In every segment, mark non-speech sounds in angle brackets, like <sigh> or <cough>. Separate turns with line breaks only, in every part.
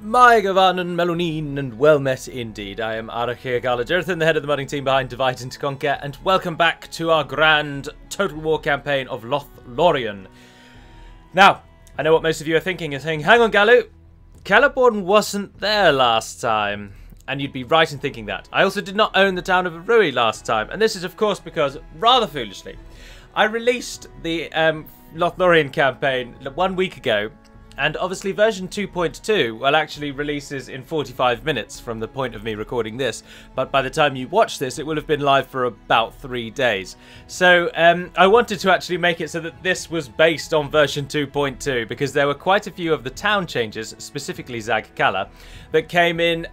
Mae govannen mellonin, and well met indeed. I am Arachîr Galudirithon, the head of the modding team behind Divide and Conquer, and welcome back to our grand Total War campaign of Lothlorien. Now, I know what most of you are thinking and saying, hang on Galu, Celeborn wasn't there last time. And you'd be right in thinking that. I also did not own the town of Erui last time, and this is of course because, rather foolishly, I released the um, Lothlorien campaign one week ago and obviously version 2.2, well actually releases in 45 minutes from the point of me recording this, but by the time you watch this it will have been live for about three days. So um, I wanted to actually make it so that this was based on version 2.2 because there were quite a few of the town changes, specifically Zag Kala, that came in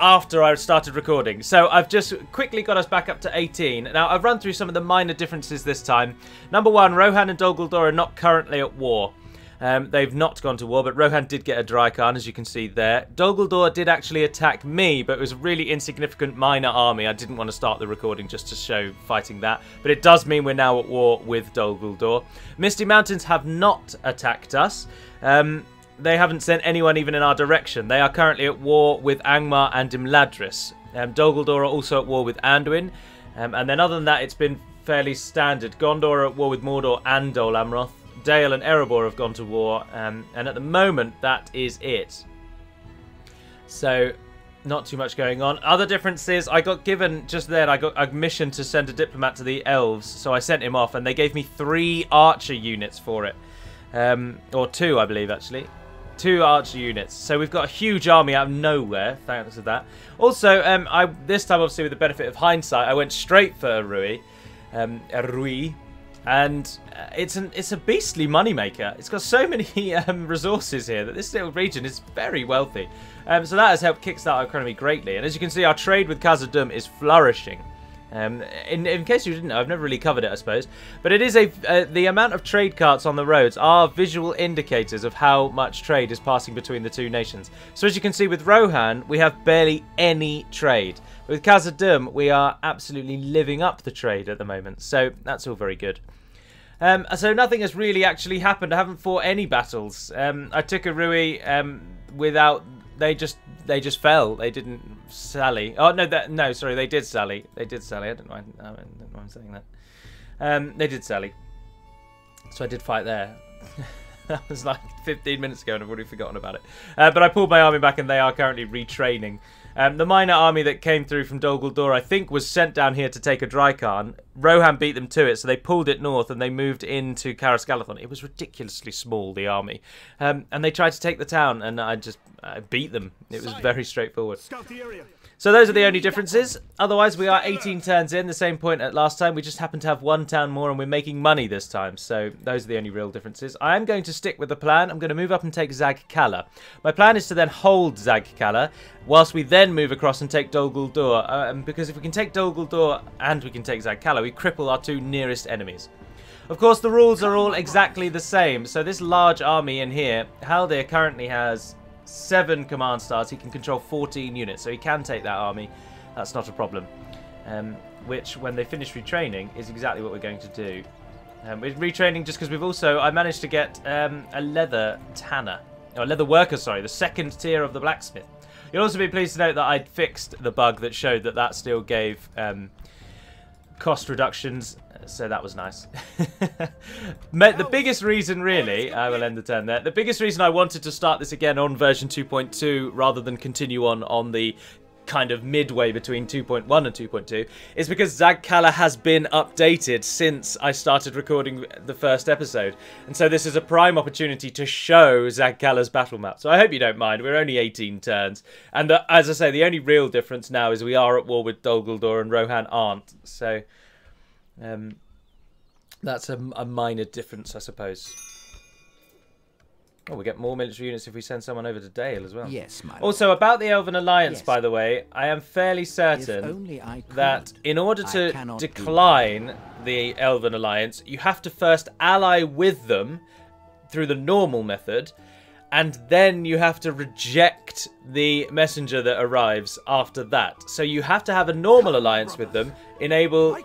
after I started recording. So I've just quickly got us back up to 18. Now I've run through some of the minor differences this time. Number one, Rohan and Dol Guldur are not currently at war. Um, they've not gone to war, but Rohan did get a dry Khan, as you can see there. Dol Guldur did actually attack me, but it was a really insignificant minor army. I didn't want to start the recording just to show fighting that, but it does mean we're now at war with Dol Guldur. Misty Mountains have not attacked us. Um, they haven't sent anyone even in our direction. They are currently at war with Angmar and Imladris. Um, Dol Guldur are also at war with Anduin. Um, and then other than that, it's been fairly standard. Gondor at war with Mordor and Dol Amroth. Dale and Erebor have gone to war, um, and at the moment that is it. So, not too much going on. Other differences, I got given just then. I got a mission to send a diplomat to the elves, so I sent him off, and they gave me three archer units for it, um, or two, I believe actually. Two archer units. So we've got a huge army out of nowhere, thanks to that. Also, um, I this time, obviously, with the benefit of hindsight, I went straight for Rui. Um, Rui, and uh, it's an it's a beastly moneymaker. It's got so many <laughs> um, resources here that this little region is very wealthy. Um, so that has helped kickstart our economy greatly. And as you can see, our trade with Khazad-dûm is flourishing. Um, in, in, case you didn't know, I've never really covered it, I suppose, but it is a uh, the amount of trade carts on the roads are visual indicators of how much trade is passing between the two nations. So as you can see with Rohan, we have barely any trade. With Khazad-dûm, we are absolutely living up the trade at the moment, so that's all very good. Um, so nothing has really actually happened. I haven't fought any battles. Um, I took a Rui um, without. They just they just fell. They didn't sally. Oh no, that no, sorry, they did sally. They did sally. I don't mind. I don't mind saying that. Um, they did sally. So I did fight there. <laughs> that was like 15 minutes ago, and I've already forgotten about it. Uh, but I pulled my army back, and they are currently retraining. Um, the minor army that came through from Dol Guldur, I think, was sent down here to take a dry Khan. Rohan beat them to it, so they pulled it north and they moved into Caras Galadhon. It was ridiculously small, the army. Um, and they tried to take the town, and I just I beat them. It was very straightforward. Scout the area. So those are the only differences. Otherwise, we are 18 turns in, the same point at last time. We just happen to have one town more, and we're making money this time. So those are the only real differences. I am going to stick with the plan. I'm going to move up and take Zag Kala. My plan is to then hold Zag Kala, whilst we then move across and take Dol Guldur. Um, because if we can take Dol Guldur and we can take Zag Kala, we cripple our two nearest enemies. Of course, the rules are all exactly the same. So this large army in here, Haldir currently has seven command stars. He can control 14 units, so he can take that army. That's not a problem. Um, which, when they finish retraining, is exactly what we're going to do. Um, we're retraining just because we've also... I managed to get um, a leather tanner. Or leather worker, sorry. The second tier of the blacksmith. You'll also be pleased to note that I'd fixed the bug that showed that that still gave um, cost reductions so that was nice. <laughs> the oh. biggest reason, really, I will end the turn there. The biggest reason I wanted to start this again on version 2.2 rather than continue on on the kind of midway between 2.1 and 2.2 is because Zag Kala has been updated since I started recording the first episode. And so this is a prime opportunity to show Zag Kala's battle map. So I hope you don't mind. We're only 18 turns. And the, as I say, the only real difference now is we are at war with Dol Guldur and Rohan aren't. So um, that's a, a minor difference, I suppose. Oh, we get more military units if we send someone over to Dale as well.
Yes, my
Also, about the Elven Alliance, yes. by the way, I am fairly certain could, that in order to decline the Elven Alliance, you have to first ally with them through the normal method, and then you have to reject the messenger that arrives after that. So you have to have a normal alliance with them, enable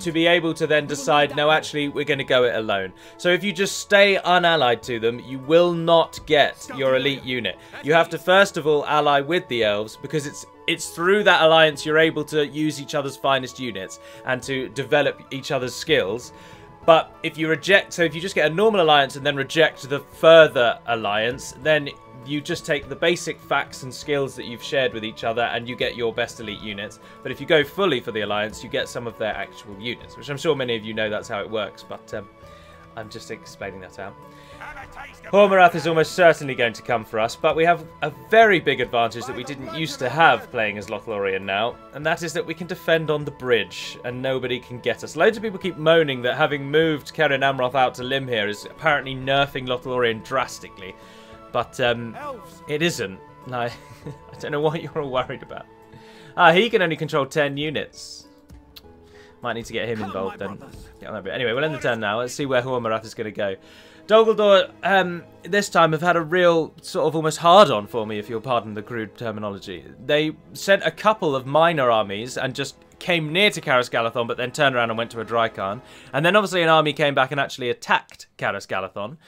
to be able to then decide, no, actually, we're going to go it alone. So if you just stay unallied to them, you will not get your elite unit. You have to first of all ally with the elves because it's it's through that alliance you're able to use each other's finest units and to develop each other's skills. But if you reject, so if you just get a normal alliance and then reject the further alliance, then you just take the basic facts and skills that you've shared with each other and you get your best elite units. But if you go fully for the alliance, you get some of their actual units, which I'm sure many of you know that's how it works, but um, I'm just explaining that out. Hormarath is almost certainly going to come for us, but we have a very big advantage that we didn't used to have playing as Lothlorien now, and that is that we can defend on the bridge, and nobody can get us. Loads of people keep moaning that having moved Cerin Amroth out to Limhir is apparently nerfing Lothlorien drastically, but um, it isn't. I, <laughs> I don't know what you're all worried about. Ah, he can only control 10 units. Might need to get him involved then. Anyway, we'll end the turn now. Let's see where Hormarath is going to go. Dol um, this time have had a real sort of almost hard on for me, if you'll pardon the crude terminology. They sent a couple of minor armies and just came near to Caras Galadhon, but then turned around and went to a Drykarn. And then obviously an army came back and actually attacked Caras Galadhon.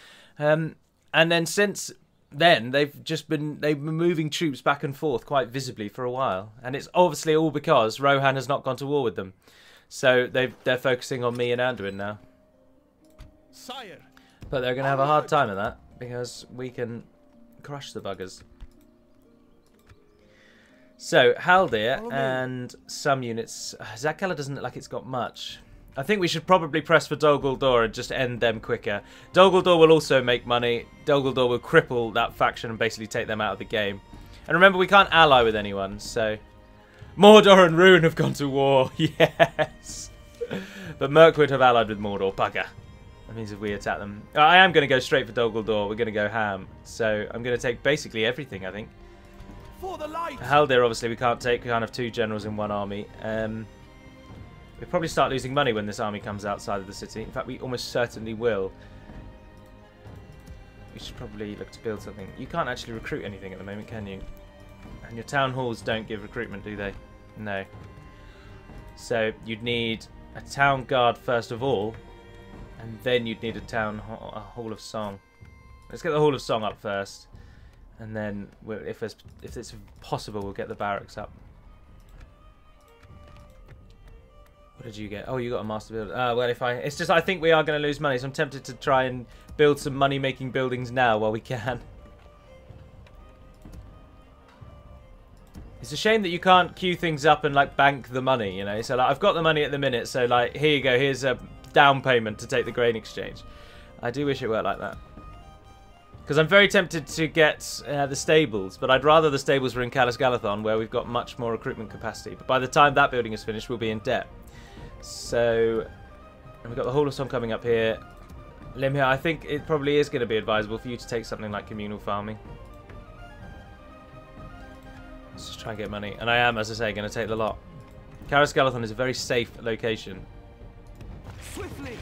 Um, and then since then, they've just been they've been moving troops back and forth quite visibly for a while, and it's obviously all because Rohan has not gone to war with them. So they they're focusing on me and Anduin now. Sire, but they're going to have a hard time of that because we can crush the buggers. So, Haldir and some units. Zakala doesn't look like it's got much. I think we should probably press for Dol Guldur and just end them quicker. Dol Guldur will also make money. Dol Guldur will cripple that faction and basically take them out of the game. And remember, we can't ally with anyone, so... Mordor and Rhûn have gone to war, <laughs> yes! but Mirkwood have allied with Mordor, bugger. That means if we attack them... I am going to go straight for Dol Guldur. We're going to go ham. So I'm going to take basically everything, I think. For the light. Haldir, obviously, we can't take. We can't have two generals in one army. Um, we'll probably start losing money when this army comes outside of the city. In fact, we almost certainly will. We should probably look to build something. You can't actually recruit anything at the moment, can you? And your town halls don't give recruitment, do they? No. So you'd need a town guard first of all, and then you'd need a town hall, a hall of song. Let's get the hall of song up first, and then if it's if it's possible, we'll get the barracks up. What did you get? Oh, you got a master builder. Uh, well, if I, it's just I think we are going to lose money, so I'm tempted to try and build some money-making buildings now while we can. It's a shame that you can't queue things up and like bank the money, you know. So like, I've got the money at the minute, so like here you go. Here's a down payment to take the grain exchange. I do wish it worked like that. Because I'm very tempted to get uh, the stables, but I'd rather the stables were in Caras Galadhon, where we've got much more recruitment capacity. But by the time that building is finished, we'll be in debt. So, we've got the Hall of Song coming up here. Limhir, I think it probably is going to be advisable for you to take something like communal farming. Let's just try and get money. And I am, as I say, going to take the lot. Caras Galadhon is a very safe location. Swiftly.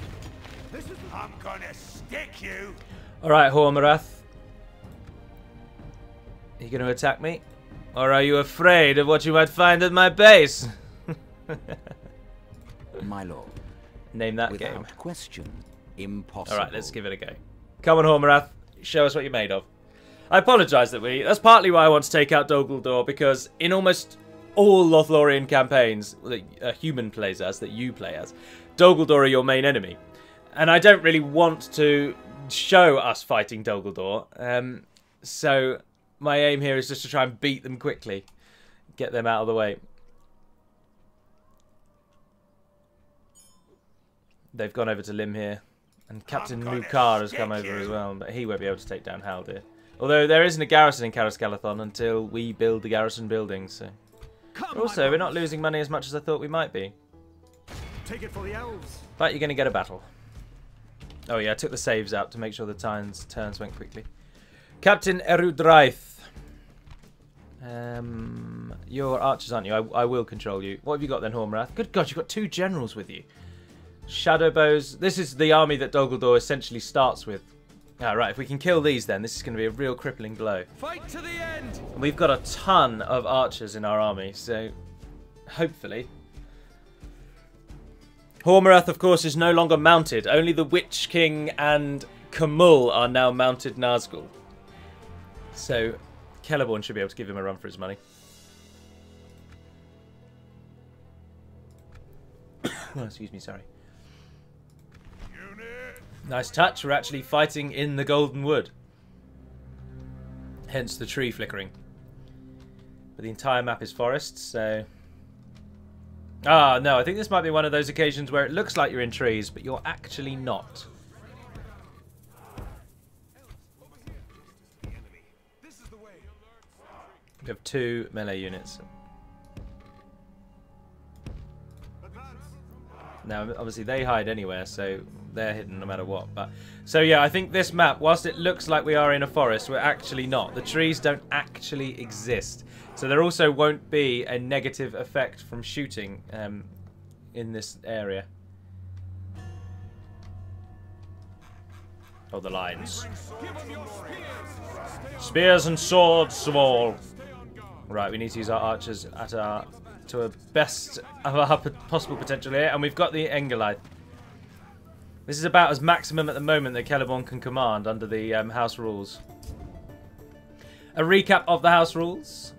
This is I'm gonna stick you. Alright, Hormarath. Are you gonna attack me? Or are you afraid of what you might find at my base? <laughs>
my lord.
Name that
Without
game.
question, impossible.
Alright, let's give it a go. Come on, Hormarath. Show us what you're made of. I apologise that we... That's partly why I want to take out Dol Guldur, because in almost all Lothlorien campaigns that a human plays as, that you play as, Dol Guldur are your main enemy. And I don't really want to show us fighting Dol Guldur. Um, so my aim here is just to try and beat them quickly. Get them out of the way. They've gone over to Limhir. And Captain Mukar has come over you. as well, but he won't be able to take down Haldir. Although there isn't a garrison in Caras Galadhon until we build the garrison buildings. So. also, we're not losing money as much as I thought we might be. Take it for the elves. But you're going to get a battle. Oh yeah, I took the saves out to make sure the turns, turns went quickly. Captain Erudraith. Um, you're archers, aren't you? I, I, will control you. What have you got then, Hormarath? Good God, you've got two generals with you. Shadow bows. This is the army that Guldur essentially starts with. Ah, Alright, if we can kill these then, this is going to be a real crippling blow.
Fight to the end!
We've got a ton of archers in our army, so hopefully. Hormarath, of course, is no longer mounted. Only the Witch King and Khamûl are now mounted Nazgul. So Celeborn should be able to give him a run for his money. <coughs> oh, excuse me, sorry. Nice touch. We're actually fighting in the Golden Wood. Hence the tree flickering. But the entire map is forest, so... Ah, no, I think this might be one of those occasions where it looks like you're in trees, but you're actually not. We have two melee units. Now, obviously, they hide anywhere, so they're hidden no matter what. But So, yeah, I think this map, whilst it looks like we are in a forest, we're actually not. The trees don't actually exist. So there also won't be a negative effect from shooting um, in this area. Oh, the lines. Spears and swords small. Right, we need to use our archers at our to a best of our <laughs> possible potential here, and we've got the Engelite. This is about as maximum at the moment that Celeborn can command under the um, house rules. A recap of the house rules.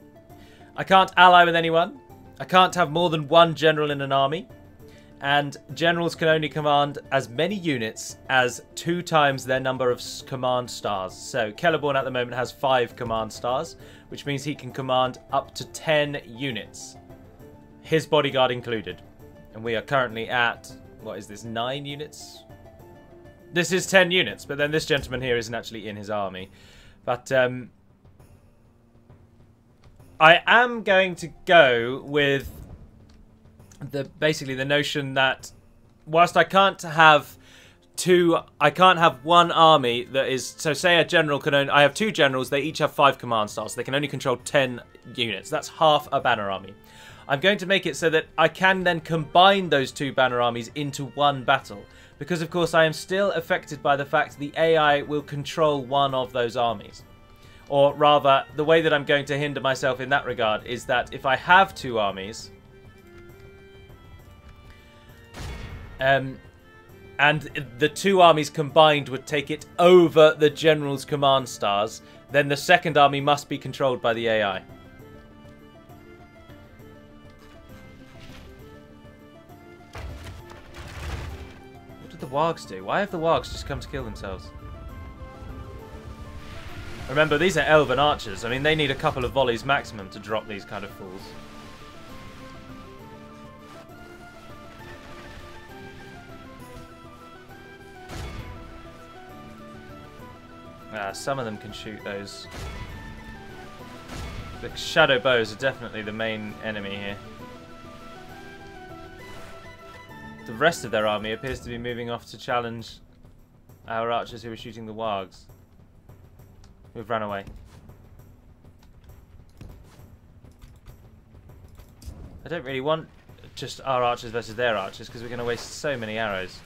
I can't ally with anyone. I can't have more than one general in an army. And generals can only command as many units as two times their number of command stars. So Celeborn at the moment has five command stars, which means he can command up to 10 units his bodyguard included. And we are currently at, what is this, nine units? This is 10 units, but then this gentleman here isn't actually in his army. But, um, I am going to go with the basically the notion that whilst I can't have two I can't have one army that is so say a general can only I have two generals they each have five command stars so they can only control 10 units that's half a banner army I'm going to make it so that I can then combine those two banner armies into one battle. Because of course I am still affected by the fact the AI will control one of those armies. Or rather, the way that I'm going to hinder myself in that regard is that if I have two armies, um, and the two armies combined would take it over the general's command stars, then the second army must be controlled by the AI. Did the wargs do? Why have the wargs just come to kill themselves? Remember, these are elven archers. I mean, they need a couple of volleys maximum to drop these kind of fools. Ah, some of them can shoot those. The shadow bows are definitely the main enemy here. The rest of their army appears to be moving off to challenge our archers who are shooting the wargs. Who've run away. I don't really want just our archers versus their archers because we're going to waste so many arrows.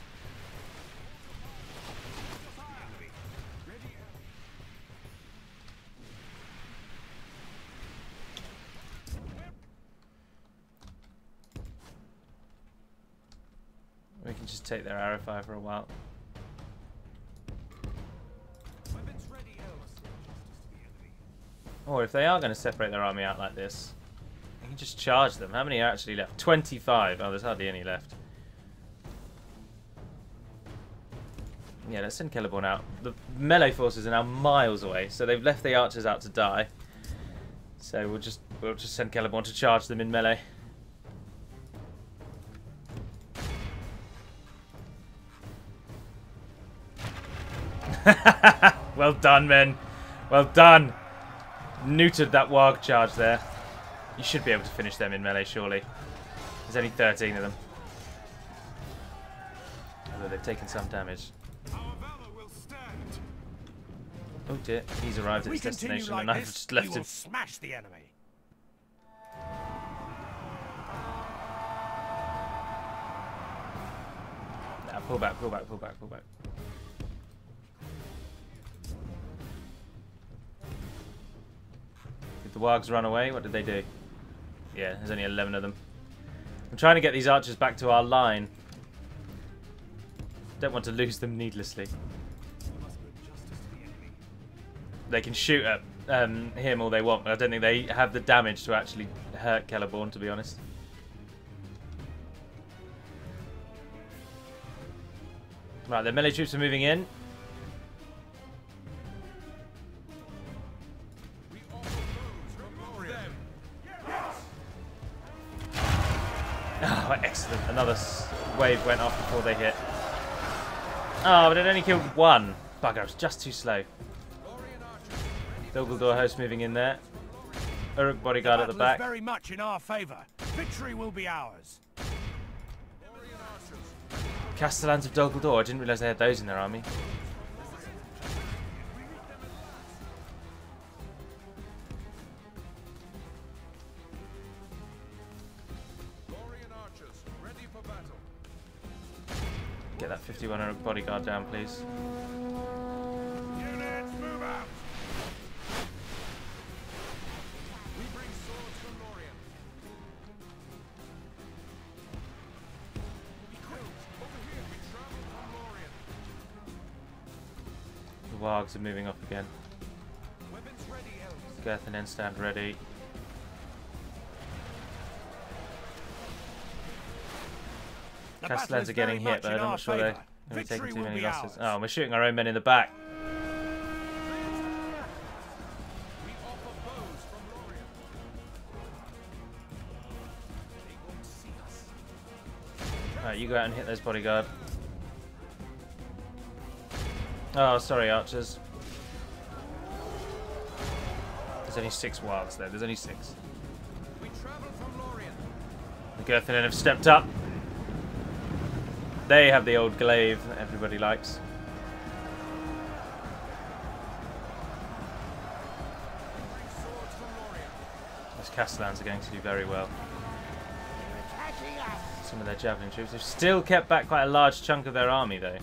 We can just take their fire for a while. Or if they are going to separate their army out like this, we can just charge them. How many are actually left? 25. Oh, there's hardly any left. Yeah, let's send Celeborn out. The melee forces are now miles away, so they've left the archers out to die. So we'll just we'll just send Celeborn to charge them in melee. <laughs> well done, men. Well done. Neutered that warg charge there. You should be able to finish them in melee, surely. There's only 13 of them. Although they've taken some damage. Oh dear, he's arrived at his destination like and I've just left him.
Smash the enemy.
Now pull back, pull back, pull back, pull back. If the wargs run away, what did they do? Yeah, there's only 11 of them. I'm trying to get these archers back to our line. Don't want to lose them needlessly. They can shoot at um, him all they want, but I don't think they have the damage to actually hurt Celeborn, to be honest. Right, the melee troops are moving in. Wave went off before they hit. Oh, but it only killed one. Bugger, I was just too slow. Guldur host moving in there. Uruk bodyguard at the back.
very much in our favour. Victory will be ours.
Castellans of Dol Guldur. I didn't realise they had those in their army. Get that 51 Uruk bodyguard down, please.
Units, move out.
We bring swords from Lorien. Equipped. Over here, we travel from Lorien.
The wargs are moving up again.
Weapons ready, elves.
Girth and stand ready. Castellans are getting hit, but I'm not sure they're going to be taking too many losses.
ours.
Oh, we're shooting our own men in the back.
We offer bows from Lorien. They won't see us.
Alright, you go out and hit those bodyguard. Oh, sorry, archers. There's only six wargs there. There's only six.
We travel from Lorien.
The Girthanen have stepped up. They have the old glaive that everybody likes. Those Castellans are going to do very well. Some of their javelin troops have still kept back quite a large chunk of their army, though.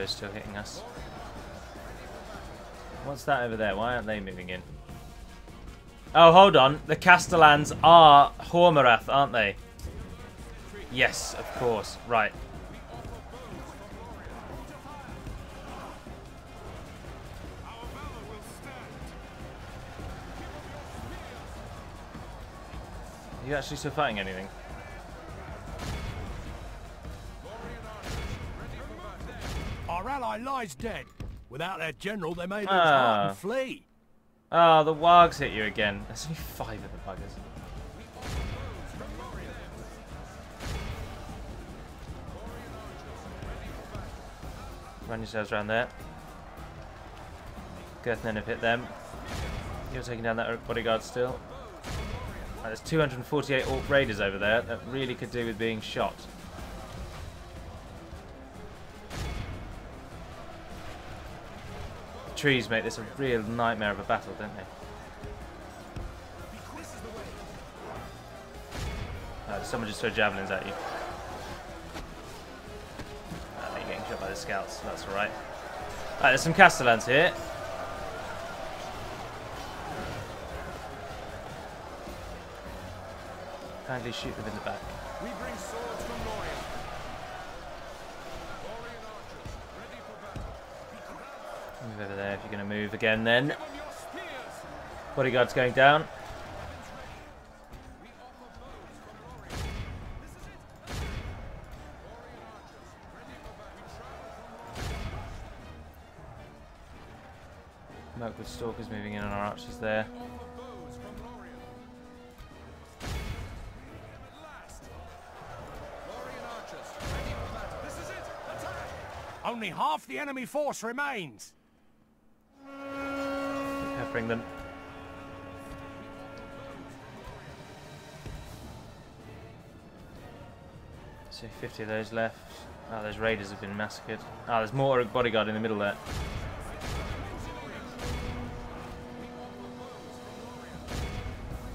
Shadowbow's still hitting us. What's that over there? Why aren't they moving in? Oh, hold on. The Castellans are Hormarath, aren't they? Yes, of course. Right. Are you actually still fighting anything?
Ally lies dead. Without their general, they may lose
Ah.
heart and flee.
Oh, the wargs hit you again. There's only five of the buggers.
We offer bows from Lorien. Lorien archers, ready for battle.
Run yourselves around there. Girthnen have hit them. You're taking down that bodyguard still. Right, there's 248 Orc Raiders over there that really could do with being shot. Trees make this a real nightmare of a battle, don't they? Uh, someone just throw javelins at you. Uh, you're getting shot by the scouts, that's alright. Alright, there's some Castellans here. Kindly shoot them in the back.
We bring swords from Lorien. Lorien archers, ready for battle.
Over there if you're going to move again then. Bodyguard's going down. Mirkwood Stalkers moving in on our archers there.
Only half the enemy force remains
suffering them. So 50 of those left. Oh, those raiders have been massacred. Ah, oh, there's more bodyguard in the middle there.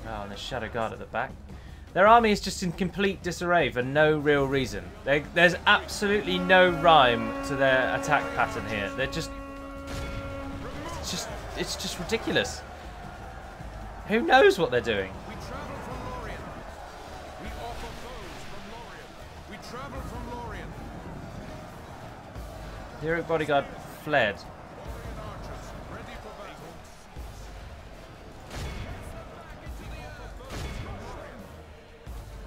Oh, and the Shadow Guard at the back. Their army is just in complete disarray for no real reason. They're, there's absolutely no rhyme to their attack pattern here. They're just it's just, ridiculous. Who knows what they're doing?
We travel from Lorien. We offer foes from Lorien. We travel from Lorien.
The Heroic Bodyguard fled.
Lorien archers, ready for battle. We offer foes from Lorien.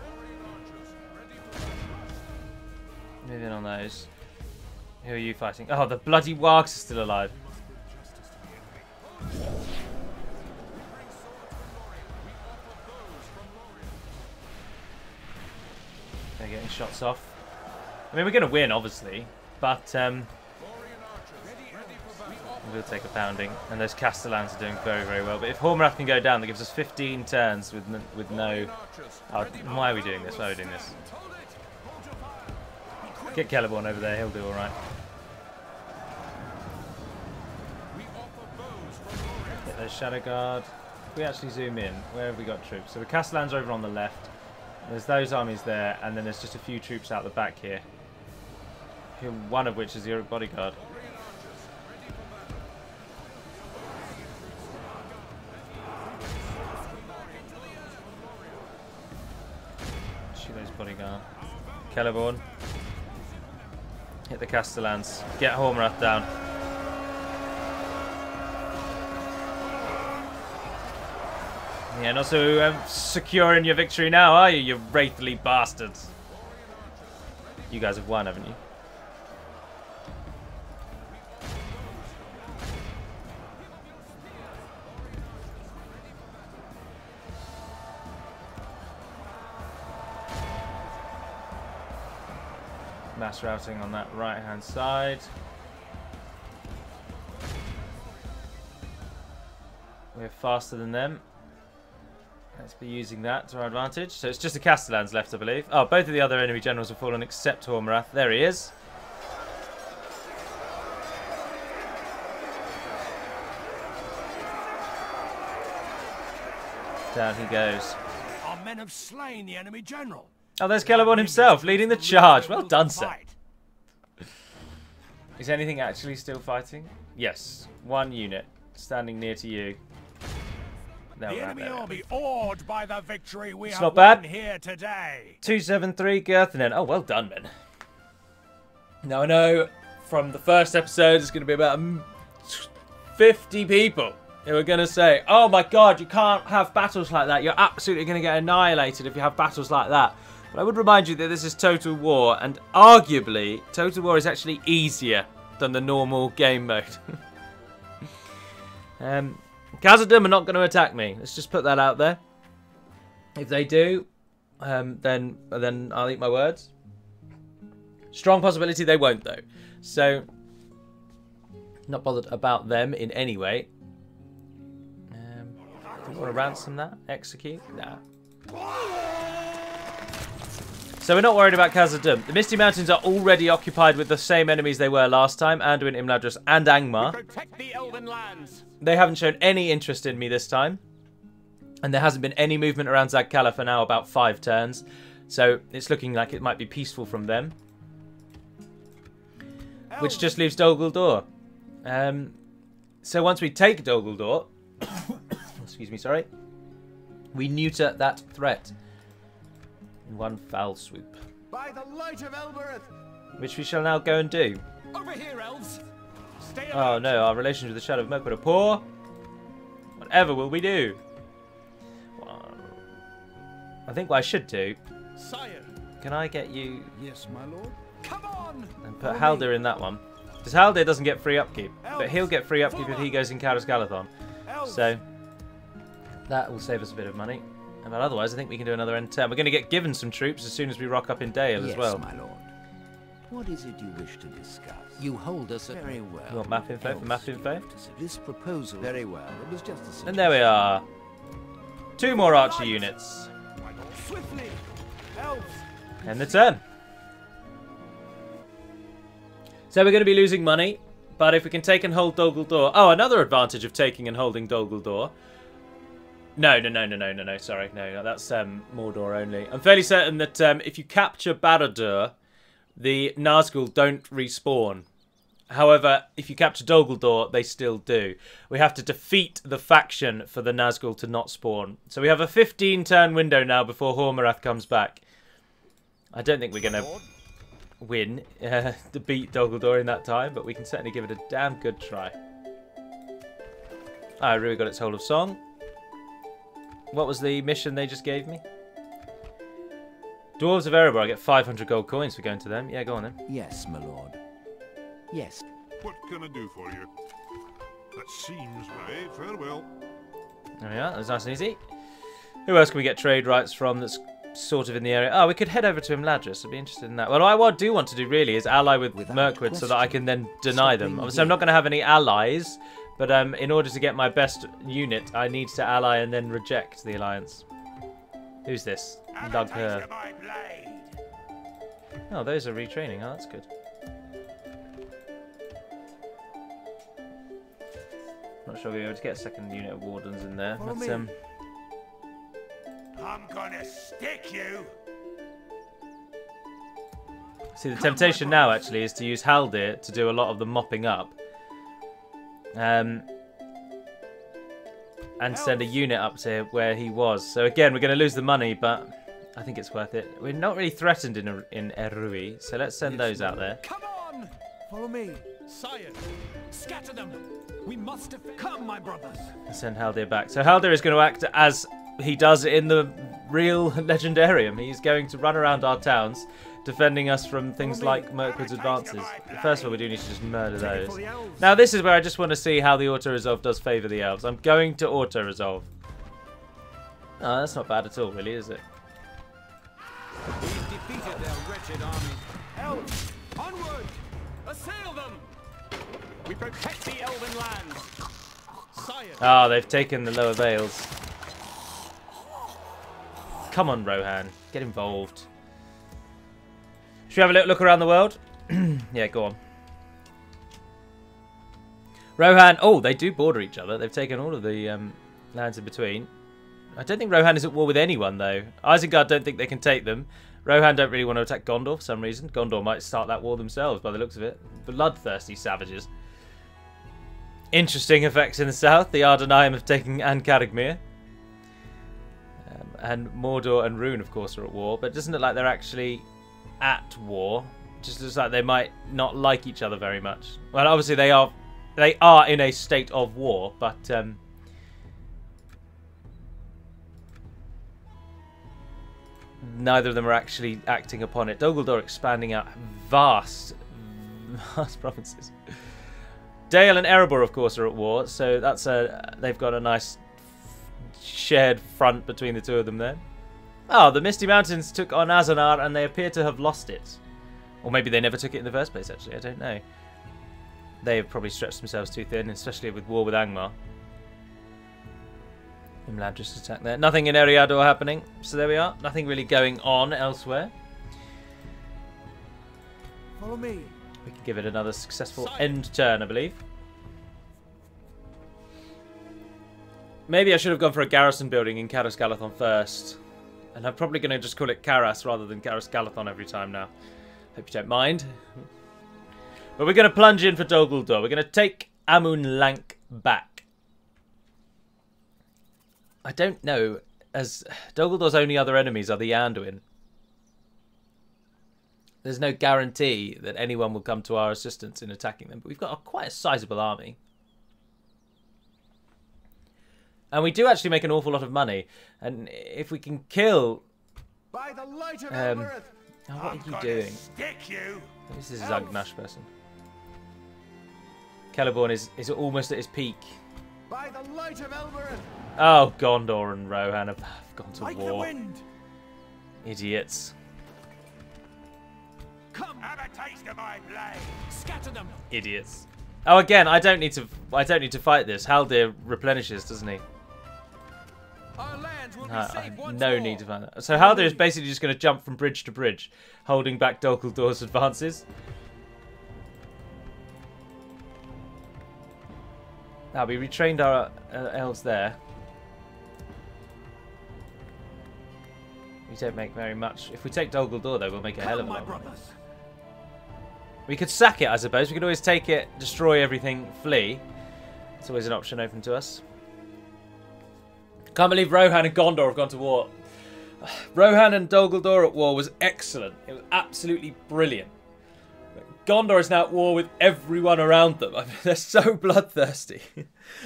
Lorien archers, ready for battle.
Moving on those. Who are you fighting? Oh, the bloody Wargs are still alive. Shots off. I mean, we're going to win, obviously, but um, we'll take a pounding. And those Castellans are doing very, very well. But if Hormarath can go down, that gives us 15 turns with with no. Oh, why are we doing this? Why are we doing this? Get Celeborn over there. He'll do all right. Get those Shadow Guard. If we actually zoom in, where have we got troops? So the Castellans over on the left. There's those armies there, and then there's just a few troops out the back here. One of which is your Bodyguard. Shoot those Bodyguard. Celeborn. Hit the Castellans. Get Hormarath down. Yeah, not so um, secure in your victory now, are you, you wraithly bastards? You guys have won, haven't you? Mass routing on that right hand side. We're faster than them. Let's be using that to our advantage. So it's just the Castellans left, I believe. Oh, both of the other enemy generals have fallen except Hormarath. There he is. Down he goes.
Our men have slain the enemy general.
Oh, there's Celeborn himself leading the charge. Well done, sir. Is anything actually still fighting? Yes. One unit standing near to you.
The enemy
there.
army awed by the victory we
It's
have
not bad.
here today.
273 Girthenen. Oh, well done, men. Now, I know from the first episode it's going to be about mm, 50 people who are going to say, oh my god, you can't have battles like that. You're absolutely going to get annihilated if you have battles like that. But I would remind you that this is Total War, and arguably, Total War is actually easier than the normal game mode. <laughs> um, Khazad-dûm are not going to attack me. Let's just put that out there. If they do, um, then then I'll eat my words. Strong possibility they won't though. So not bothered about them in any way. Um, do you want to ransom that? Execute? Nah. So we're not worried about Khazad-dûm. The Misty Mountains are already occupied with the same enemies they were last time, Anduin, Imladris, and Angmar.
Protect the Elven lands.
They haven't shown any interest in me this time. And there hasn't been any movement around Zagkala for now about five turns. So it's looking like it might be peaceful from them. Which just leaves Dol Guldur. Um, so once we take Dol Guldur, <coughs> excuse me, sorry, we neuter that threat in one foul swoop.
By the light of Elbereth.
Which we shall now go and do.
Over here, elves. Stay
Oh
alert.
no, our relations with the Shadow of Mirkwood are poor. Whatever will we do? Well, I think what I should do,
Sire.
can I get you
Yes, my lord. Come on.
and put Haldir in that one? Because Haldir doesn't get free upkeep, but he'll get free upkeep if he goes in Caras Galadhon.
Elves.
So that will save us a bit of money. But otherwise, I think we can do another end turn. We're going to get given some troops as soon as we rock up in Dale
yes,
as well.
my lord. What is it you wish to discuss? You hold us at very well.
You want map info for map info?
This proposal. Very well. It was just a suggestion.
And there we are. Two more archer units.
My lord. Swiftly. Elves.
End the turn. So we're going to be losing money, but if we can take and hold Dol Oh, another advantage of taking and holding Dol Guldur. No, no, no, no, no, no, no. Sorry, no, no that's um, Mordor only. I'm fairly certain that um, if you capture Barad-dûr, the Nazgul don't respawn. However, if you capture Dol Guldur, they still do. We have to defeat the faction for the Nazgul to not spawn. So we have a 15 turn window now before Hormarath comes back. I don't think we're going to win <laughs> uh, to beat Dol Guldur in that time, but we can certainly give it a damn good try. Ah, Rui got its hold of song. What was the mission they just gave me? Dwarves of Erebor, I get 500 gold coins for going to them. Yeah, go on then.
Yes, my lord. Yes.
What can I do for you? That seems right. Farewell.
There we are, that was nice and easy. Who else can we get trade rights from that's sort of in the area? Oh, we could head over to Imladris. I'd be interested in that. Well, what I do want to do really is ally with
Without
Mirkwood so that I can then deny
Stop
them.
being
Obviously, I'm not going to have any allies, but um, in order to get my best unit, I need to ally and then reject the alliance. Who's this? Doug Her. Oh, those are retraining. Oh, that's good. Not sure we'll be able to get a second unit of wardens in there. But, um,
I'm gonna stick you.
see, the temptation now actually is to use Haldir to do a lot of the mopping up. Um, and send a unit up to where he was. So again, we're going to lose the money, but I think it's worth it. We're not really threatened in in Erui, so let's send those out there.
Come on! Follow me. Sire, scatter them. We must defend. Come, my brothers.
Send Haldir back. So Haldir is going to act as he does in the real <laughs> Legendarium. He's going to run around our towns, defending us from things like Mirkwood's advances. First of all, we do need to just murder
Take it for
those. Now, this is where I just want to see how the auto-resolve does favour the elves. I'm going to auto-resolve. Oh, that's not bad at all, really, is it?
We've defeated their wretched army. Elves, onward! Assail them! We protect the elven lands.
Ah, they've taken the lower vales. Come on, Rohan. Get involved. Should we have a little look around the world? <clears throat> yeah, go on. Rohan. Oh, they do border each other. They've taken all of the um, lands in between. I don't think Rohan is at war with anyone, though. Isengard don't think they can take them. Rohan don't really want to attack Gondor for some reason. Gondor might start that war themselves by the looks of it. Bloodthirsty savages. Interesting effects in the south. The Ardenaim have taken Ancarigmir. Um, and Mordor and Rhûn, of course, are at war. But doesn't look like they're actually at war. Just looks like they might not like each other very much. Well, obviously they are. They are in a state of war, but um, neither of them are actually acting upon it. Dol Guldur expanding out vast, vast <laughs> provinces. Dale and Erebor, of course, are at war, so that's a they've got a nice shared front between the two of them there. Oh, the Misty Mountains took on Azanar and they appear to have lost it. Or maybe they never took it in the first place, actually, I don't know. They have probably stretched themselves too thin, especially with war with Angmar. Imladris attack there. Nothing in Eriador happening, so there we are. Nothing really going on elsewhere.
follow me.
We can give it another successful end turn, I believe. Maybe I should have gone for a garrison building in Caras Galadhon first. And I'm probably going to just call it Caras rather than Caras Galadhon every time now. Hope you don't mind. But we're going to plunge in for Dol. We're going to take Amon Lanc back. I don't know, as Dol Guldur's only other enemies are the Anduin. There's no guarantee that anyone will come to our assistance in attacking them, but we've got a, quite a sizable army. And we do actually make an awful lot of money. And if we can kill...
By the light of
Um. Oh, what
I'm
are you doing?
You.
This is. Zugnash person. Celeborn is, is almost at his peak.
By the light of Elbereth.
Oh, Gondor and Rohan have gone to
Like
war. Idiots.
Come,
Have a taste of my blade.
scatter them.
Idiots. Oh, again, I don't need to. I don't need to fight this. Haldir replenishes, doesn't he?
Our lands will
No,
be
I
once
no
more.
need to find that. So Haldir is basically just going to jump from bridge to bridge, holding back Dol Guldur's advances. Now we retrained our uh, elves there. We don't make very much. If we take Dol Guldur, though, we'll make a hell of a lot.
brothers.
We could sack it, I suppose. We could always take it, destroy everything, flee. It's always an option open to us. Can't believe Rohan and Gondor have gone to war. Rohan and Dol at war was excellent. It was absolutely brilliant. Gondor is now at war with everyone around them. I mean, <laughs> they're so bloodthirsty.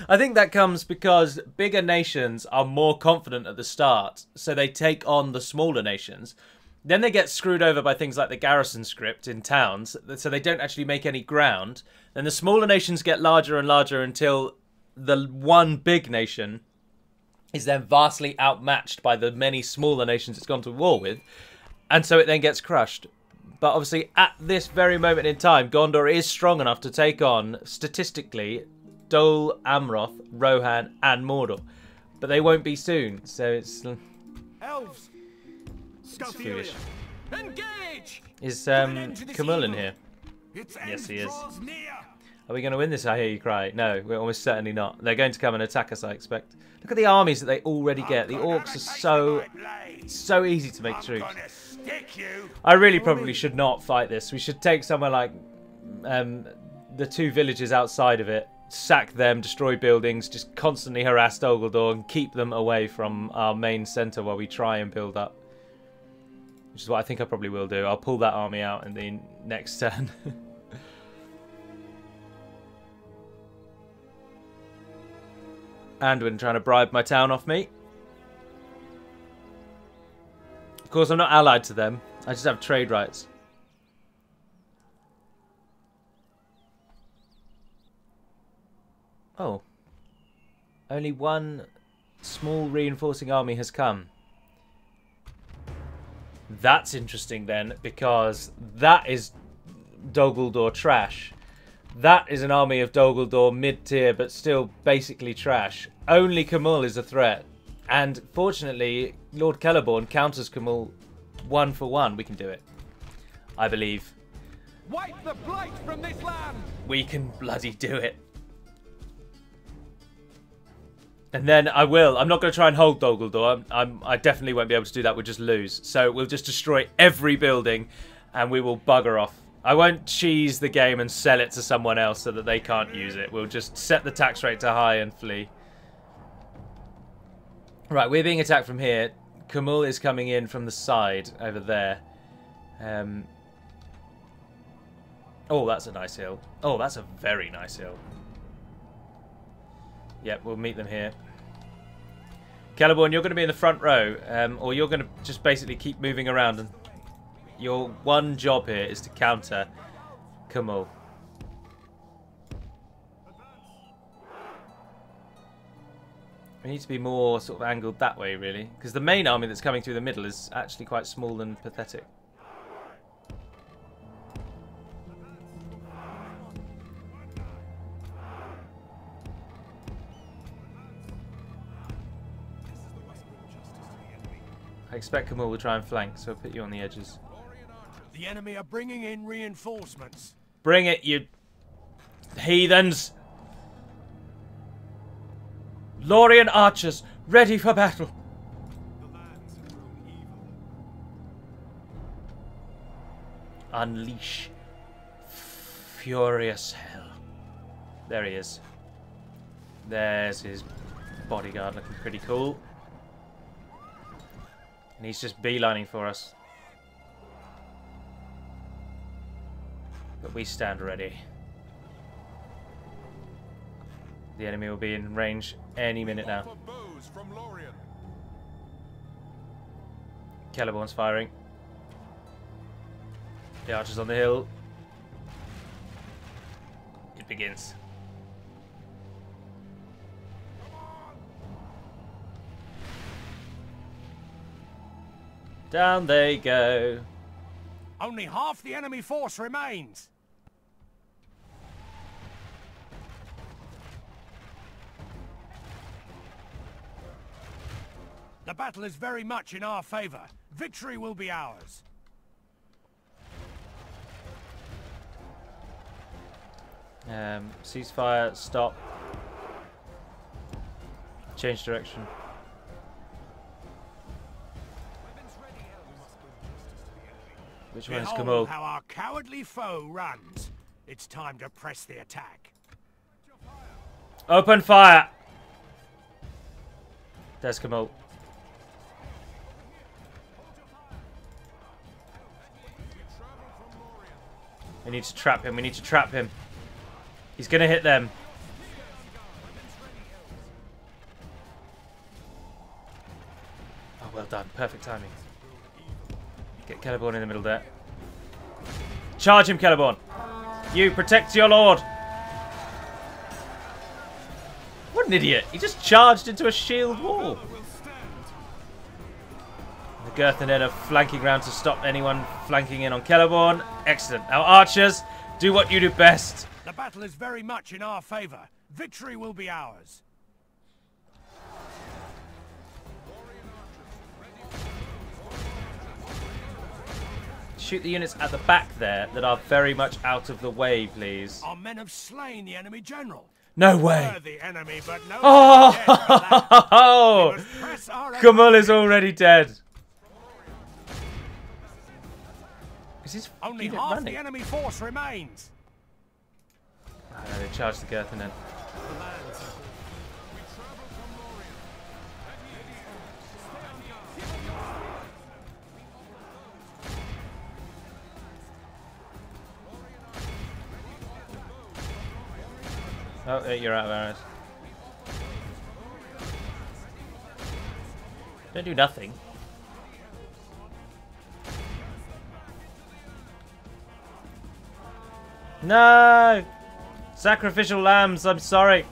I think that comes because bigger nations are more confident at the start, so they take on the smaller nations. Then they get screwed over by things like the garrison script in towns, so they don't actually make any ground. Then the smaller nations get larger and larger until the one big nation is then vastly outmatched by the many smaller nations it's gone to war with, and so it then gets crushed. But obviously, at this very moment in time, Gondor is strong enough to take on, statistically, Dol, Amroth, Rohan, and Mordor. But they won't be soon, so it's.
Elves.
foolish.
Scutheria. Engage!
Is um,
end to this
Camille in
evil.
here? Yes, he is. Are we going to win this? I hear you cry. No, we're almost certainly not. They're going to come and attack us, I expect. Look at the armies that they already get. The orcs are so so easy to make troops. I really probably should not fight this. We should take somewhere like um, the two villages outside of it, sack them, destroy buildings, just constantly harass Dol and keep them away from our main centre while we try and build up. Which is what I think I probably will do. I'll pull that army out in the next <laughs> turn. Anduin trying to bribe my town off me. Of course, I'm not allied to them. I just have trade rights. Oh. Only one small reinforcing army has come. That's interesting then, because that is Dol trash. That is an army of Dol mid-tier, but still basically trash. Only Khamûl is a threat. And fortunately, Lord Celeborn counters Khamûl one for one. We can do it. I believe.
Wipe the blight from this land!
We can bloody do it. And then I will. I'm not going to try and hold Dol Guldur. I'm, I'm, I definitely won't be able to do that. We'll just lose. So we'll just destroy every building and we will bugger off. I won't cheese the game and sell it to someone else so that they can't use it. We'll just set the tax rate to high and flee. Right, we're being attacked from here. Khamûl is coming in from the side over there. Um, oh, that's a nice hill. Oh, that's a very nice hill. Yep, we'll meet them here. Celeborn, you're going to be in the front row, um, or you're going to just basically keep moving around. And your one job here is to counter Khamûl. We need to be more sort of angled that way, really, because the main army that's coming through the middle is actually quite small and pathetic. I expect Khamûl will try and flank, so I'll put you on the edges.
The enemy are bringing in reinforcements.
Bring it, you heathens! Lorien archers, ready for battle! Unleash furious hell. There he is. There's his bodyguard looking pretty cool. And he's just beelining for us. But we stand ready. The enemy will be in range any minute now.
Offer bows from Lorien.
Celeborn's firing. The archers on the hill. It begins. Down they go.
Only half the enemy force remains. The battle is very much in our favor. Victory will be ours.
Um, ceasefire, stop. Change direction. Which one is
Behold
Khamûl?
how our cowardly foe runs. It's time to press the attack.
Open fire! There's Khamûl. We need to trap him. We need to trap him. He's gonna hit them. Oh, well done. Perfect timing. Get Celeborn in the middle there. Charge him, Celeborn. You protect your lord. What an idiot. He just charged into a shield wall. The Girthanen are flanking round to stop anyone flanking in on Celeborn. Excellent. Now, archers, do what you do best.
The battle is very much in our favor. Victory will be ours.
Shoot the units at the back there that are very much out of the way, please.
Our men have slain the enemy general.
No way.
Enemy, but no
Oh,
dead for that. We must press our
Khamûl is already dead. Is his
Only half
running?
the enemy force remains.
Oh, no, they charged the Girthanen. Oh, uh, you're out of arrows. Don't do nothing. No! Sacrificial lambs, I'm sorry.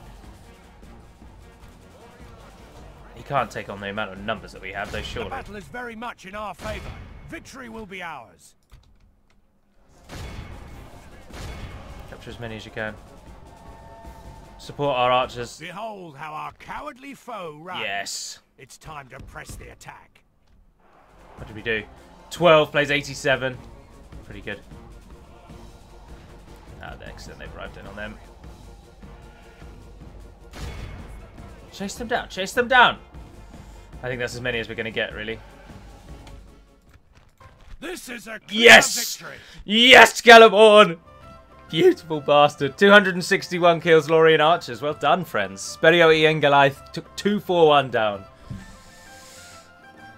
He can't take on the amount of numbers that we have, though, surely.
The battle is very much in our favor. Victory will be ours.
Capture as many as you can. Support our archers.
Behold how our cowardly foe runs.
Yes.
It's time to press the attack.
What did we do? 12 plays 87. Pretty good. Ah, excellent. They've arrived in on them. Chase them down. Chase them down. I think that's as many as we're going to get, really.
This is a
Yes!
victory.
Yes, Celeborn! Beautiful bastard. 261 kills, Lorien Archers. Well done, friends. Sperio Iengalaith took 2-4-1 down.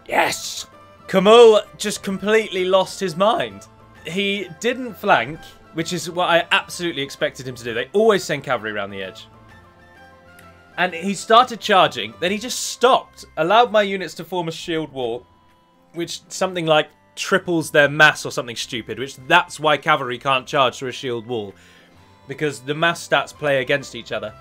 Yes! Khamûl just completely lost his mind. He didn't flank, which is what I absolutely expected him to do. They always send cavalry around the edge. And he started charging, then he just stopped, allowed my units to form a shield wall, which something like triples their mass or something stupid, which that's why cavalry can't charge through a shield wall. Because the mass stats play against each other.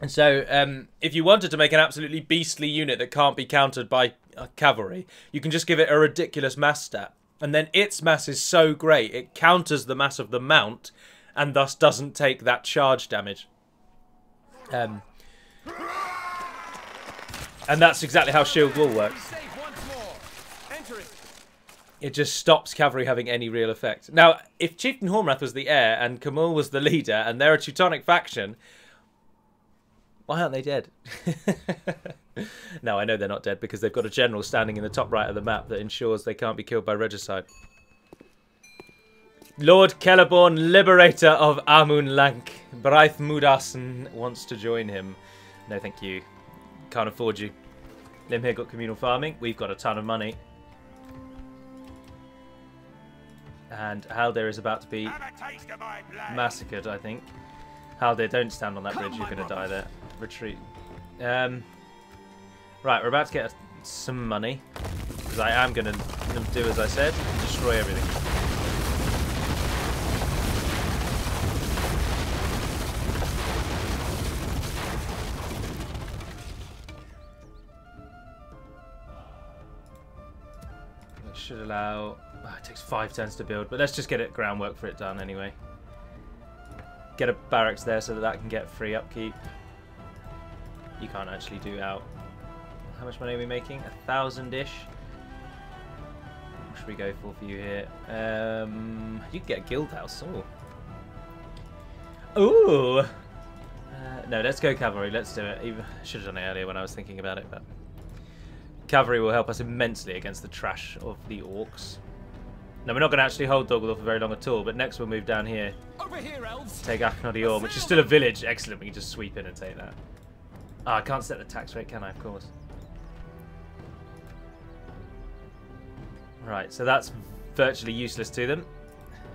And so, um, if you wanted to make an absolutely beastly unit that can't be countered by uh, cavalry, you can just give it a ridiculous mass stat. And then its mass is so great, it counters the mass of the mount, and thus doesn't take that charge damage. Um, and that's exactly how Shield Wall works.
It
just stops cavalry having any real effect. Now, if Chieftain Hormrath was the heir and Khamûl was the leader, and they're a Teutonic faction, why aren't they dead? <laughs> <laughs> no, I know they're not dead because they've got a general standing in the top right of the map that ensures they can't be killed by regicide. Lord Celeborn, liberator of Amon Lanc, Braith Mudasen wants to join him. No, thank you. Can't afford you. Limhir got communal farming. We've got a ton of money. And Haldir is about to be
Have a taste of my blade.
massacred, I think. Haldir, don't stand on that bridge. You're going to die there. Retreat. Um, right, we're about to get some money. Because I am going to do as I said. and Destroy everything. It should allow... ah, it takes five turns to build, but let's just get it groundwork for it done anyway. Get a barracks there so that that can get free upkeep. You can't actually do out. How much money are we making? A thousand-ish. What should we go for for you here? Um, you can get a guild house. Ooh. Ooh. Uh, no, let's go cavalry. Let's do it. Even should have done it earlier when I was thinking about it, but cavalry will help us immensely against the trash of the orcs. Now, we're not going to actually hold Guldur for very long at all, but next we'll move down here.
Over here, elves.
Take Akhnodion, which is still a village. Excellent, we can just sweep in and take that. Ah, I can't set the tax rate, can I? Of course. Right, so that's virtually useless to them.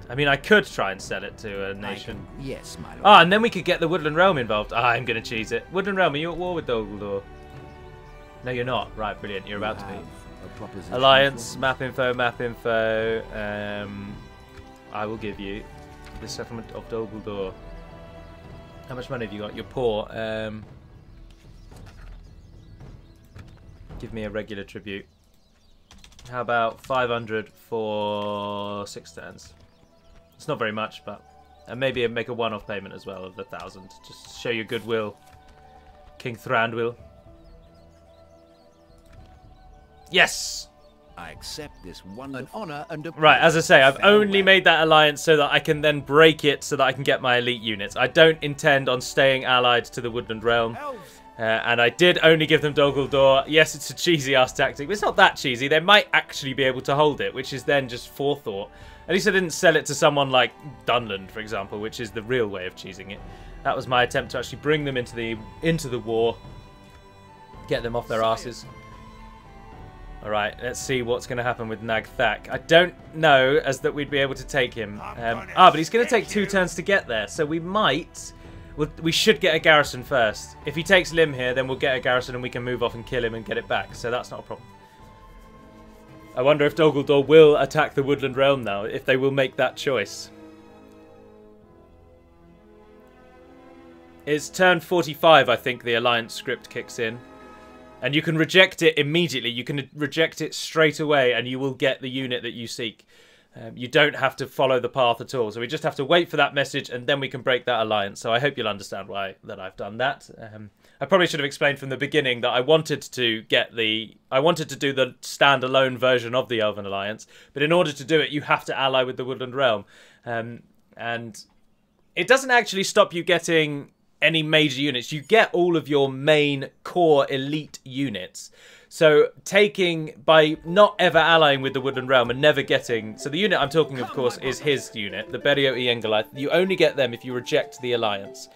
I mean, I could try and sell it to a nation.
can- Yes, my lord.
Ah, and then we could get the Woodland Realm involved. Ah, I'm going to cheese it. Woodland Realm, are you at war with Dol Guldur? No, you're not. Right, brilliant. You're about to be.
Have a proposition
Alliance, map info, map info. Um, I will give you the settlement of Dol Guldur. How much money have you got? You're poor. Um, give me a regular tribute. How about 500 for six turns? It's not very much, but and maybe make a one-off payment as well of the thousand. Just show your goodwill, King Thranduil. Yes.
I accept this one an honor and a
Right, as I say, I've
Farewell.
only made that alliance so that I can then break it so that I can get my elite units. I don't intend on staying allied to the Woodland Realm. Uh, and I did only give them Guldur. Yes, it's a cheesy ass tactic, but it's not that cheesy. They might actually be able to hold it, which is then just forethought. At least I didn't sell it to someone like Dunland, for example, which is the real way of cheesing it. That was my attempt to actually bring them into the into the war, get them off their asses. All right, let's see what's going to happen with Nag Thak. I don't know as that we'd be able to take him. Um, ah, but he's going to take two turns to get there, so we might. We'll, we should get a garrison first. If he takes Limhir, then we'll get a garrison and we can move off and kill him and get it back. So that's not a problem. I wonder if Dol will attack the Woodland Realm now, if they will make that choice. It's turn 45, I think, the Alliance script kicks in. And you can reject it immediately. You can reject it straight away and you will get the unit that you seek. Um, you don't have to follow the path at all. So we just have to wait for that message and then we can break that alliance. So I hope you'll understand why that I've done that. Um, I probably should have explained from the beginning that I wanted to get the I wanted to do the standalone version of the Elven Alliance, but in order to do it, you have to ally with the Woodland Realm, um, and it doesn't actually stop you getting any major units. You get all of your main core elite units. So taking by not ever allying with the Woodland Realm and never getting so the unit I'm talking of course is his unit, the Berio E You only get them if you reject the alliance.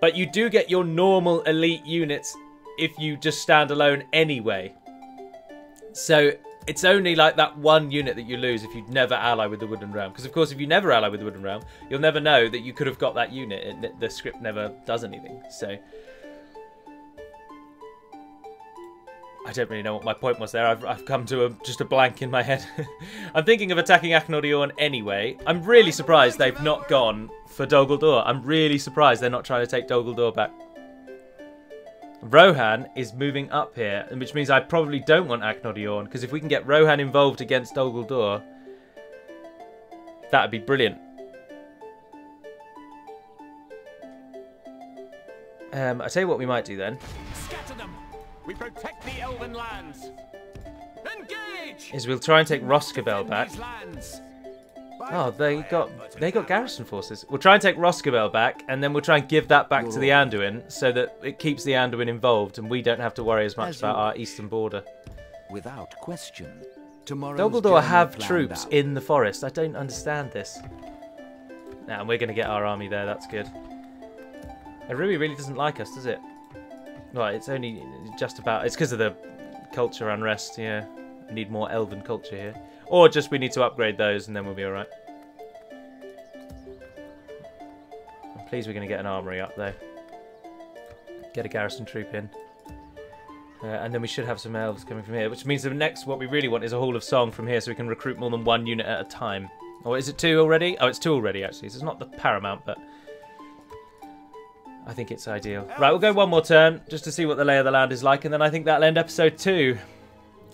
But you do get your normal elite units if you just stand alone anyway. So it's only like that one unit that you lose if you never ally with the Woodland Realm. Because of course, if you never ally with the Woodland Realm, you'll never know that you could have got that unit. It, the script never does anything. So I don't really know what my point was there. I've, I've come to a, just a blank in my head. <laughs> I'm thinking of attacking Akhnodion anyway. I'm really surprised they've not gone for Dol Guldur. I'm really surprised they're not trying to take Dol Guldur back. Rohan is moving up here, which means I probably don't want Akhnodion, because if we can get Rohan involved against Dol Guldur, that would be brilliant. Um, I tell you what we might do then,
Scatter them. We protect the elven lands. Engage.
is we'll try and take Rhosgobel back.
Lands.
Oh, they got they got garrison forces. We'll try and take Rhosgobel back, and then we'll try and give that back to the Anduin, so that it keeps the Anduin involved, and we don't have to worry as much
As
about our eastern border.
Without question. Tomorrow's
Dumbledore have troops
out.
in the forest. I don't understand this. Now we're going to get our army there. That's good. Erui really doesn't like us, does it? Well, it's only just about. It's because of the culture unrest. Yeah, need more elven culture here, or just we need to upgrade those, and then we'll be all right. I'm pleased we're going to get an armory up though. Get a garrison troop in. Uh, and then we should have some elves coming from here, which means the next what we really want is a Hall of Song from here so we can recruit more than one unit at a time. Or is it two already? Oh, it's two already, actually. So it's not the paramount, but I think it's ideal. Right, we'll go one more turn just to see what the lay of the land is like, and then I think that'll end episode two.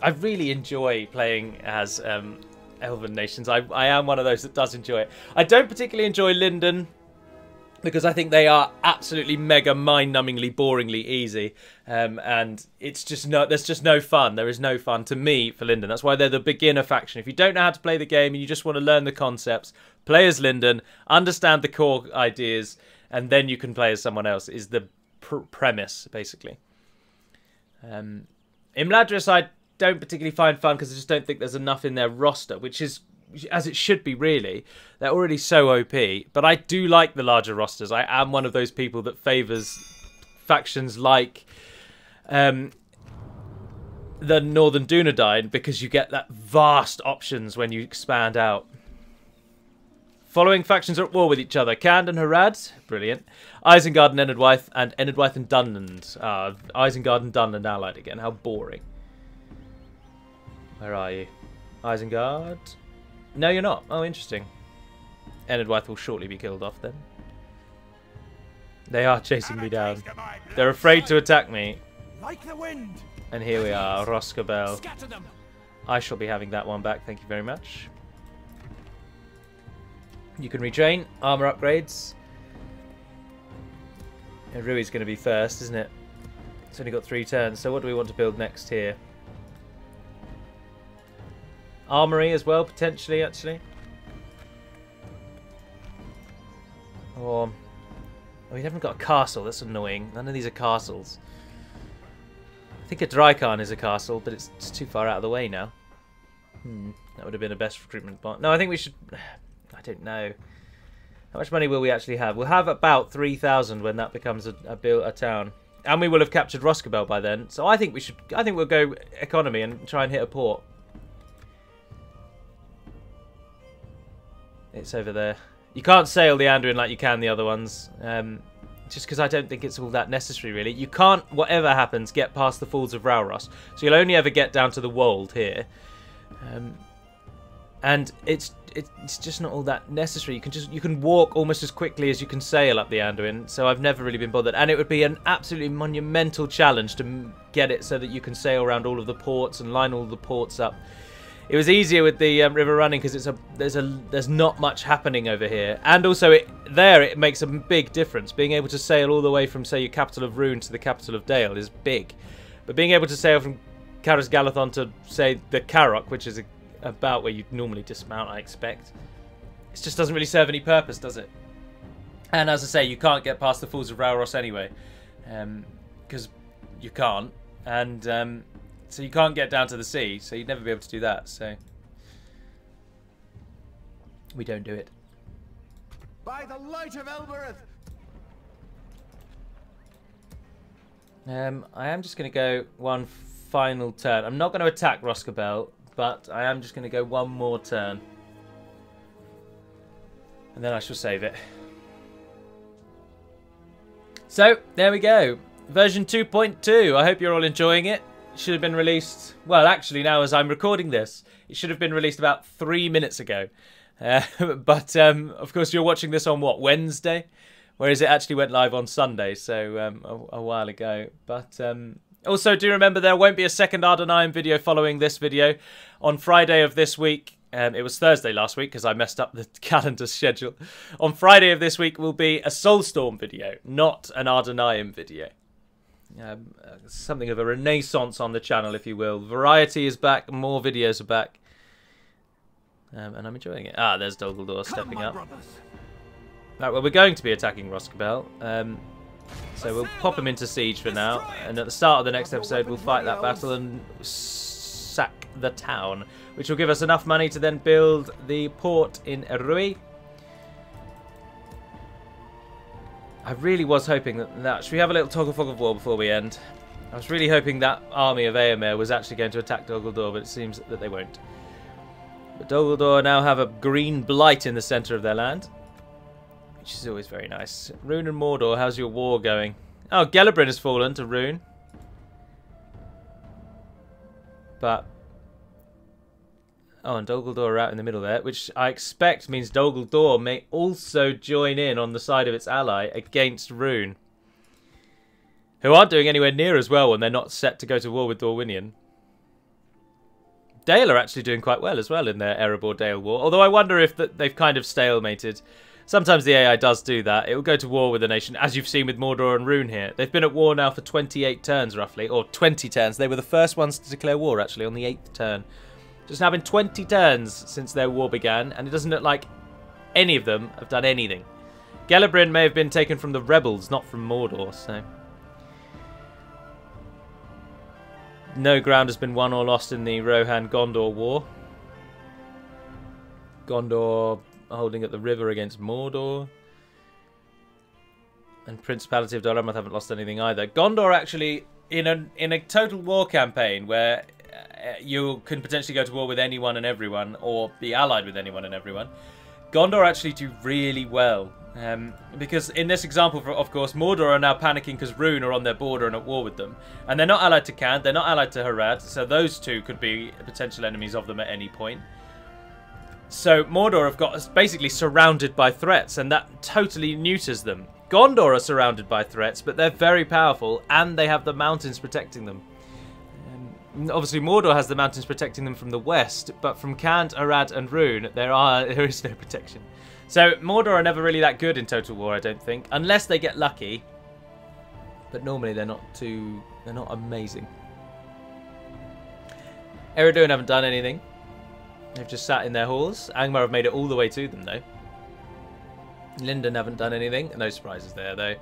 I really enjoy playing as um, Elven Nations. I, I am one of those that does enjoy it. I don't particularly enjoy Lindon because I think they are absolutely mega mind-numbingly boringly easy, um, and it's just no. There's just no fun. There is no fun to me for Lindon. That's why they're the beginner faction. If you don't know how to play the game and you just want to learn the concepts, play as Lindon, understand the core ideas, and then you can play as someone else. Is the pr- premise basically. Um, Imladris, I don't particularly find fun because I just don't think there's enough in their roster, which is as it should be really. They're already so OP, but I do like the larger rosters. I am one of those people that favors factions like um, the Northern Dunedain because you get that vast options when you expand out. Following factions are at war with each other. Khand and Harad, brilliant. Isengard and Enedwaith, and Enedwaith and Dunland. Ah, Isengard and Dunland allied again. How boring. Where are you? Isengard? No, you're not. Oh, interesting. Enedwaith will shortly be killed off then. They are chasing me down. They're afraid to attack me.
Like the wind.
And here we are.
Scatter.
I shall be having that one back, thank you very much. You can retrain, armor upgrades. And Rui's going to be first, isn't it? It's only got three turns, so what do we want to build next here? Armory as well, potentially, actually. Or... Oh, we haven't got a castle, that's annoying. None of these are castles. I think a Drykarn is a castle, but it's, too far out of the way now. Hmm, that would have been a best recruitment point. No, I think we should... <sighs> I don't know. How much money will we actually have? We'll have about 3,000 when that becomes a, a, a town. And we will have captured Rhosgobel by then. So I think we should... I think we'll go economy and try and hit a port. It's over there. You can't sail the Anduin like you can the other ones. Um, just because I don't think it's all that necessary, really. You can't, whatever happens, get past the Falls of Rauros. So you'll only ever get down to the Wold here. Um, and it's it's just not all that necessary. You can just you can walk almost as quickly as you can sail up the Anduin. So I've never really been bothered, and it would be an absolutely monumental challenge to get it so that you can sail around all of the ports and line all the ports up. It was easier with the um, river running because it's a there's a there's not much happening over here, and also it there it makes a big difference. Being able to sail all the way from say your capital of Rhûn to the capital of Dale is big, but being able to sail from Caras Galadhon to say the Carrock, which is a about where you'd normally dismount, I expect. It just doesn't really serve any purpose, does it? And as I say, you can't get past the Falls of Rauros anyway, because um, you can't, and um, so you can't get down to the sea, so you'd never be able to do that. So we don't do it.
By the light of Elbereth.
Um, I am just going to go one final turn. I'm not going to attack Rhosgobel but I am just going to go one more turn. And then I shall save it. So, there we go. Version 2.2. I hope you're all enjoying it. Should have been released... Well, actually, now as I'm recording this, it should have been released about three minutes ago. Uh, <laughs> but, um, of course, you're watching this on, what, Wednesday? Whereas it actually went live on Sunday, so um, a, a, while ago. But... Um, also, do remember there won't be a second Ardennheim video following this video. On Friday of this week, um, it was Thursday last week because I messed up the <laughs> calendar schedule. On Friday of this week will be a Soulstorm video, not an Ardennheim video. Um, uh, something of a renaissance on the channel, if you will. Variety is back, more videos are back. Um, and I'm enjoying it. Ah, there's Dol Guldur stepping up. Right, well, we're going to be attacking Rhosgobel. Um, so we'll pop him into siege for now, and at the start of the next episode we'll fight that battle and sack the town, which will give us enough money to then build the port in Rui. I really was hoping that, that... Should we have a little of fog of war before we end? I was really hoping that army of Eomer was actually going to attack Dol but it seems that they won't. But Dol now have a green blight in the centre of their land which is always very nice. Rhûn and Mordor, how's your war going? Oh, Gelebrin has fallen to Rhûn. But... Oh, and Dol are out in the middle there, which I expect means Dol may also join in on the side of its ally against Rhûn. Who aren't doing anywhere near as well when they're not set to go to war with Dorwinion. Dale are actually doing quite well as well in their Erebor Dale war, although I wonder if that they've kind of stalemated Sometimes the AI does do that. It will go to war with a nation, as you've seen with Mordor and Rhûn here. They've been at war now for 28 turns, roughly, or 20 turns. They were the first ones to declare war, actually, on the 8th turn. Just now been 20 turns since their war began, and it doesn't look like any of them have done anything. Gelebrin may have been taken from the rebels, not from Mordor, so... No ground has been won or lost in the Rohan-Gondor war. Gondor holding at the river against Mordor. And Principality of Dol Amroth haven't lost anything either. Gondor actually, in a in a total war campaign where you can potentially go to war with anyone and everyone, or be allied with anyone and everyone, Gondor actually do really well. Um, because in this example, of course, Mordor are now panicking because Rhûn are on their border and at war with them. And they're not allied to Khand, they're not allied to Harad, so those two could be potential enemies of them at any point. So Mordor have got us basically surrounded by threats, and that totally neuters them. Gondor are surrounded by threats, but they're very powerful, and they have the mountains protecting them. Obviously, Mordor has the mountains protecting them from the west, but from Khand, Harad, and Rhûn, there are <laughs> there is no protection. So Mordor are never really that good in Total War, I don't think, unless they get lucky. But normally they're not too they're not amazing. Ered Luin haven't done anything. They've just sat in their halls. Angmar have made it all the way to them, though. Lindon haven't done anything. No surprises there, though.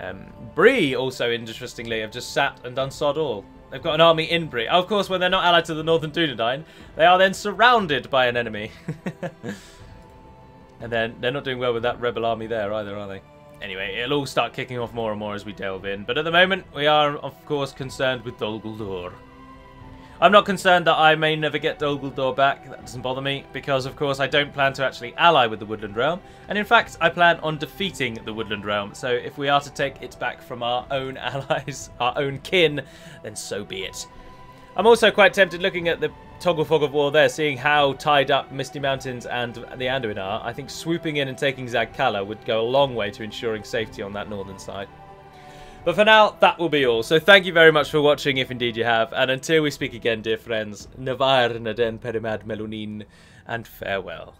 Um, Bree, also interestingly, have just sat and done sod all. They've got an army in Bree. Of course, when they're not allied to the Northern Dunedain, they are then surrounded by an enemy. <laughs> and then they're not doing well with that rebel army there either, are they? Anyway, it'll all start kicking off more and more as we delve in. But at the moment, we are, of course, concerned with Dol Guldur. I'm not concerned that I may never get Dol back. That doesn't bother me, because of course I don't plan to actually ally with the Woodland Realm. And in fact, I plan on defeating the Woodland Realm. So if we are to take it back from our own <laughs> allies, our own kin, then so be it. I'm also quite tempted looking at the toggle fog of war there, seeing how tied up Misty Mountains and the Anduin are. I think swooping in and taking Zagkala would go a long way to ensuring safety on that northern side. But for now, that will be all. So thank you very much for watching, if indeed you have. And until we speak again, dear friends, Navar Naden Perimad Mellonin, and farewell.